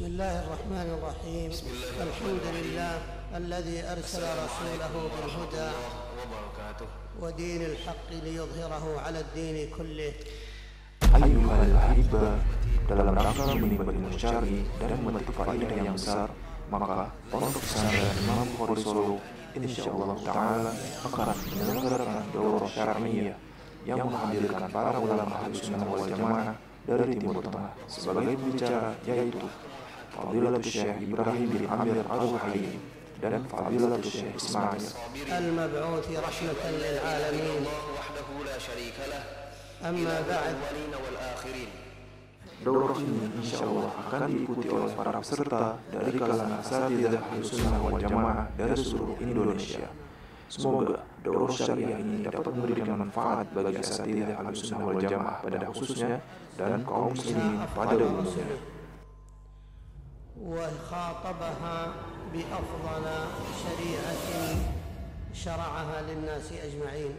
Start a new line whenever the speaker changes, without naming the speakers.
بسم الله الرحمن الرحيم
بسم الله
الحمد لله الذي أرسل رسوله بالهدى
وبركاته
ودين الحق ليظهره على الدين كله
Ayyuhal ahibah, dalam rangka menimba ilmu syar'i dan memetik faedah yang besar, maka pondok pesantren Imam Bukhari Solo insyaallah taala akan menyelenggarakan daurah syar'iyah yang menghadirkan para ulama ahli sunnah wal jamaah dari timur tengah sebagai pembicara yaitu Fadilatul Syekh Ibrahim bin Amir Al-Ruhaili dan Fadilatul Syekh Ismail
المبعوث رحمة للعالمين
الله وحده لا شريك له
أما بعد
الأولين والآخرين
Daurah ini insya Allah akan diikuti oleh para peserta dari kalangan asatidah Ahlussunnah wal Jamaah dari seluruh Indonesia. Semoga daurah syariah ini dapat memberikan manfaat bagi asatidah Ahlussunnah wal Jamaah pada khususnya dan kaum muslimin pada umumnya.
وخاطبها بأفضل شريعة شرعها للناس أجمعين.